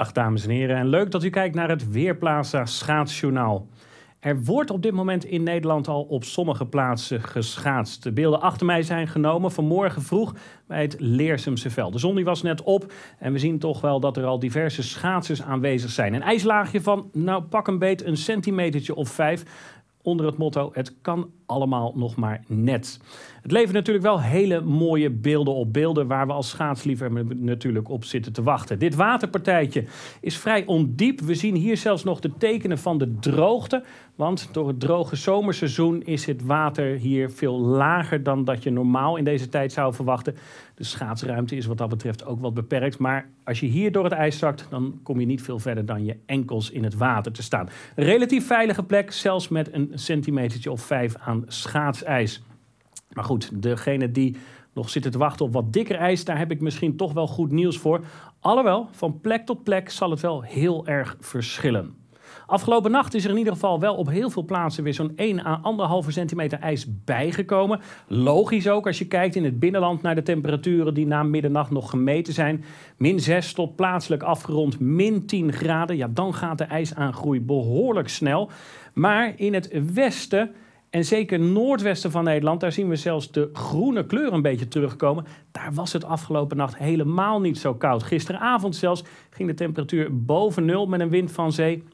Dag dames en heren en leuk dat u kijkt naar het Weerplaza Schaatsjournaal. Er wordt op dit moment in Nederland al op sommige plaatsen geschaatst. De beelden achter mij zijn genomen vanmorgen vroeg bij het Leersumse veld. De zon die was net op en we zien toch wel dat er al diverse schaatsers aanwezig zijn. Een ijslaagje van, nou pak een beet, een centimetertje of vijf onder het motto: Het kan allemaal nog maar net. Het levert natuurlijk wel hele mooie beelden op. Beelden waar we als schaatsliefhebber natuurlijk op zitten te wachten. Dit waterpartijtje is vrij ondiep. We zien hier zelfs nog de tekenen van de droogte. Want door het droge zomerseizoen is het water hier veel lager dan dat je normaal in deze tijd zou verwachten. De schaatsruimte is wat dat betreft ook wat beperkt. Maar als je hier door het ijs zakt, dan kom je niet veel verder dan je enkels in het water te staan. Relatief veilige plek, zelfs met een centimetertje of vijf aan schaatsijs. Maar goed, degene die nog zitten te wachten op wat dikker ijs, daar heb ik misschien toch wel goed nieuws voor. Alhoewel, van plek tot plek zal het wel heel erg verschillen. Afgelopen nacht is er in ieder geval wel op heel veel plaatsen weer zo'n 1 à 1,5 centimeter ijs bijgekomen. Logisch ook als je kijkt in het binnenland naar de temperaturen die na middernacht nog gemeten zijn. Min 6 tot plaatselijk afgerond min 10 graden. Ja, dan gaat de ijsaangroei behoorlijk snel. Maar in het westen en zeker noordwesten van Nederland, daar zien we zelfs de groene kleur een beetje terugkomen. Daar was het afgelopen nacht helemaal niet zo koud. Gisteravond zelfs ging de temperatuur boven nul met een wind van zee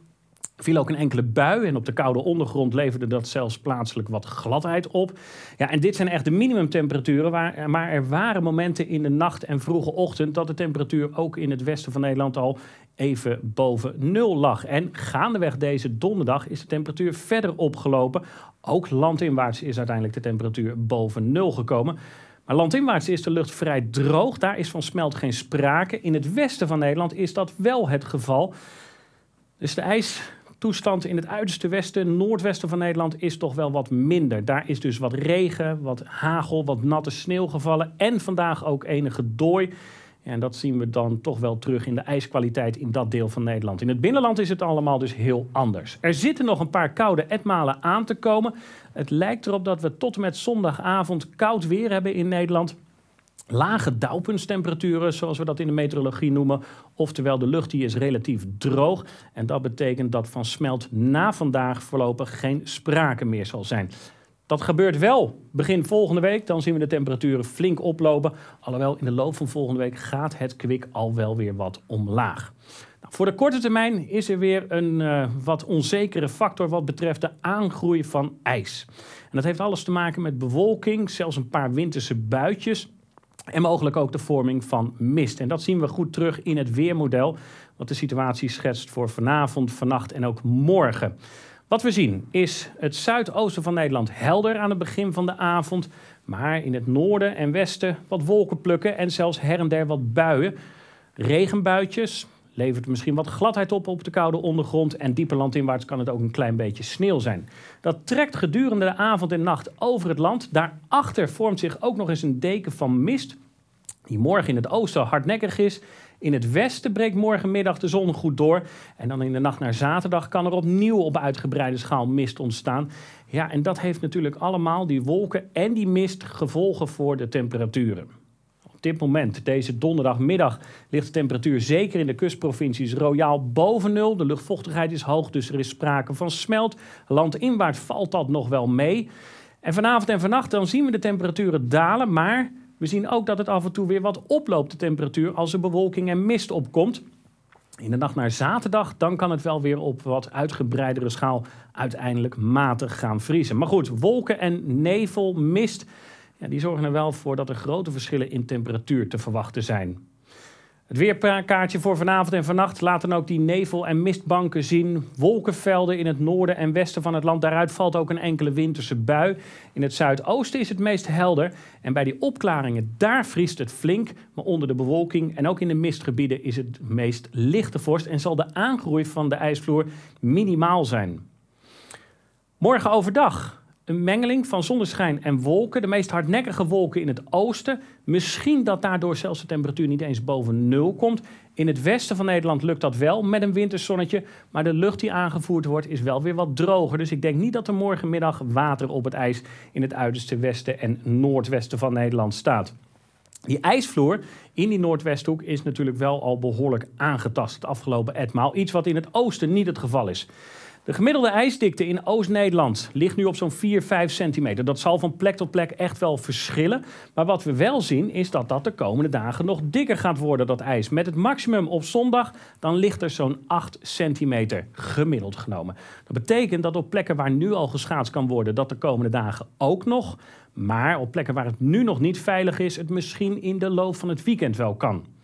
viel ook een enkele bui en op de koude ondergrond leverde dat zelfs plaatselijk wat gladheid op. Ja, en dit zijn echt de minimumtemperaturen, maar er waren momenten in de nacht en vroege ochtend dat de temperatuur ook in het westen van Nederland al even boven nul lag. En gaandeweg deze donderdag is de temperatuur verder opgelopen. Ook landinwaarts is uiteindelijk de temperatuur boven nul gekomen. Maar landinwaarts is de lucht vrij droog. Daar is van smelt geen sprake. In het westen van Nederland is dat wel het geval. Dus de ijs toestand in het uiterste westen, noordwesten van Nederland is toch wel wat minder. Daar is dus wat regen, wat hagel, wat natte sneeuw gevallen en vandaag ook enige dooi. En dat zien we dan toch wel terug in de ijskwaliteit in dat deel van Nederland. In het binnenland is het allemaal dus heel anders. Er zitten nog een paar koude etmalen aan te komen. Het lijkt erop dat we tot en met zondagavond koud weer hebben in Nederland. Lage dauwpuntstemperaturen, zoals we dat in de meteorologie noemen. Oftewel, de lucht die is relatief droog. En dat betekent dat van smelt na vandaag voorlopig geen sprake meer zal zijn. Dat gebeurt wel begin volgende week. Dan zien we de temperaturen flink oplopen. Alhoewel in de loop van volgende week gaat het kwik al wel weer wat omlaag. Nou, voor de korte termijn is er weer een uh, wat onzekere factor wat betreft de aangroei van ijs. En dat heeft alles te maken met bewolking, zelfs een paar winterse buitjes. En mogelijk ook de vorming van mist. En dat zien we goed terug in het weermodel, wat de situatie schetst voor vanavond, vannacht en ook morgen. Wat we zien is het zuidoosten van Nederland helder aan het begin van de avond. Maar in het noorden en westen wat wolkenplukken en zelfs her en der wat buien. Regenbuitjes levert misschien wat gladheid op op de koude ondergrond. En dieper landinwaarts kan het ook een klein beetje sneeuw zijn. Dat trekt gedurende de avond en nacht over het land. Daarachter vormt zich ook nog eens een deken van mist. Die morgen in het oosten hardnekkig is in het westen breekt morgenmiddag de zon goed door. En dan in de nacht naar zaterdag kan er opnieuw op uitgebreide schaal mist ontstaan. Ja, en dat heeft natuurlijk allemaal die wolken en die mist gevolgen voor de temperaturen. Op dit moment, deze donderdagmiddag, ligt de temperatuur zeker in de kustprovincies royaal boven nul. De luchtvochtigheid is hoog, dus er is sprake van smelt. Landinwaarts valt dat nog wel mee. En vanavond en vannacht dan zien we de temperaturen dalen, maar we zien ook dat het af en toe weer wat oploopt, de temperatuur, als er bewolking en mist opkomt. In de nacht naar zaterdag, dan kan het wel weer op wat uitgebreidere schaal uiteindelijk matig gaan vriezen. Maar goed, wolken en nevel, mist, ja, die zorgen er wel voor dat er grote verschillen in temperatuur te verwachten zijn. Het weerkaartje voor vanavond en vannacht laat dan ook die nevel- en mistbanken zien. Wolkenvelden in het noorden en westen van het land. Daaruit valt ook een enkele winterse bui. In het zuidoosten is het meest helder. En bij die opklaringen, daar vriest het flink. Maar onder de bewolking en ook in de mistgebieden is het meest lichte vorst. En zal de aangroei van de ijsvloer minimaal zijn. Morgen overdag een mengeling van zonneschijn en wolken. De meest hardnekkige wolken in het oosten. Misschien dat daardoor zelfs de temperatuur niet eens boven nul komt. In het westen van Nederland lukt dat wel met een winterzonnetje. Maar de lucht die aangevoerd wordt is wel weer wat droger. Dus ik denk niet dat er morgenmiddag water op het ijs in het uiterste westen en noordwesten van Nederland staat. Die ijsvloer in die Noordwesthoek is natuurlijk wel al behoorlijk aangetast het afgelopen etmaal. Iets wat in het oosten niet het geval is. De gemiddelde ijsdikte in Oost-Nederland ligt nu op zo'n 4, 5 centimeter. Dat zal van plek tot plek echt wel verschillen. Maar wat we wel zien is dat dat de komende dagen nog dikker gaat worden, dat ijs. Met het maximum op zondag, dan ligt er zo'n 8 centimeter gemiddeld genomen. Dat betekent dat op plekken waar nu al geschaatst kan worden, dat de komende dagen ook nog. Maar op plekken waar het nu nog niet veilig is, het misschien in de loop van het weekend wel kan.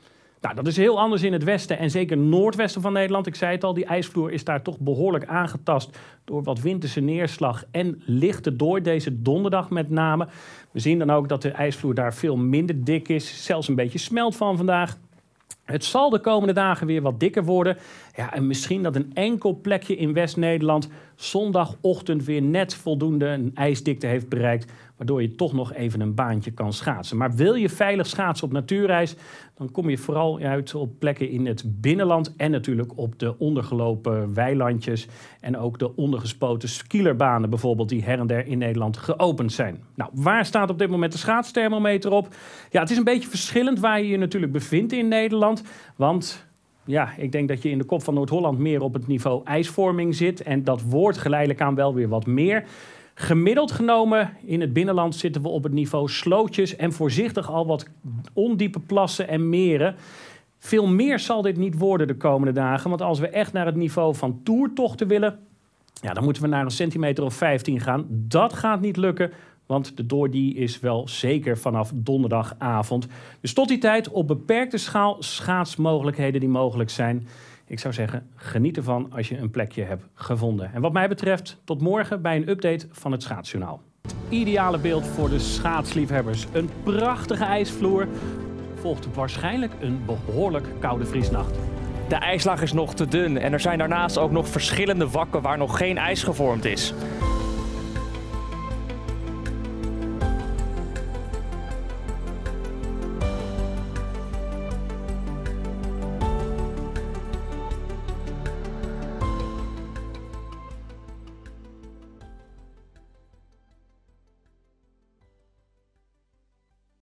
Nou, dat is heel anders in het westen en zeker noordwesten van Nederland. Ik zei het al, die ijsvloer is daar toch behoorlijk aangetast door wat winterse neerslag en lichte door deze donderdag met name. We zien dan ook dat de ijsvloer daar veel minder dik is, zelfs een beetje smelt van vandaag. Het zal de komende dagen weer wat dikker worden. Ja, en misschien dat een enkel plekje in West-Nederland zondagochtend weer net voldoende een ijsdikte heeft bereikt. Waardoor je toch nog even een baantje kan schaatsen. Maar wil je veilig schaatsen op natuurreis, dan kom je vooral uit op plekken in het binnenland. En natuurlijk op de ondergelopen weilandjes. En ook de ondergespoten skielerbanen bijvoorbeeld, die her en der in Nederland geopend zijn. Nou, waar staat op dit moment de schaatsthermometer op? Ja, het is een beetje verschillend waar je je natuurlijk bevindt in Nederland. Want ja, ik denk dat je in de kop van Noord-Holland meer op het niveau ijsvorming zit. En dat wordt geleidelijk aan wel weer wat meer. Gemiddeld genomen in het binnenland zitten we op het niveau slootjes en voorzichtig al wat ondiepe plassen en meren. Veel meer zal dit niet worden de komende dagen. Want als we echt naar het niveau van toertochten willen, ja, dan moeten we naar een centimeter of 15 gaan. Dat gaat niet lukken. Want de door die is wel zeker vanaf donderdagavond. Dus tot die tijd op beperkte schaal schaatsmogelijkheden die mogelijk zijn. Ik zou zeggen, geniet ervan als je een plekje hebt gevonden. En wat mij betreft, tot morgen bij een update van het Schaatsjournaal. Ideale beeld voor de schaatsliefhebbers. Een prachtige ijsvloer. Volgt waarschijnlijk een behoorlijk koude vriesnacht. De ijslaag is nog te dun en er zijn daarnaast ook nog verschillende wakken waar nog geen ijs gevormd is.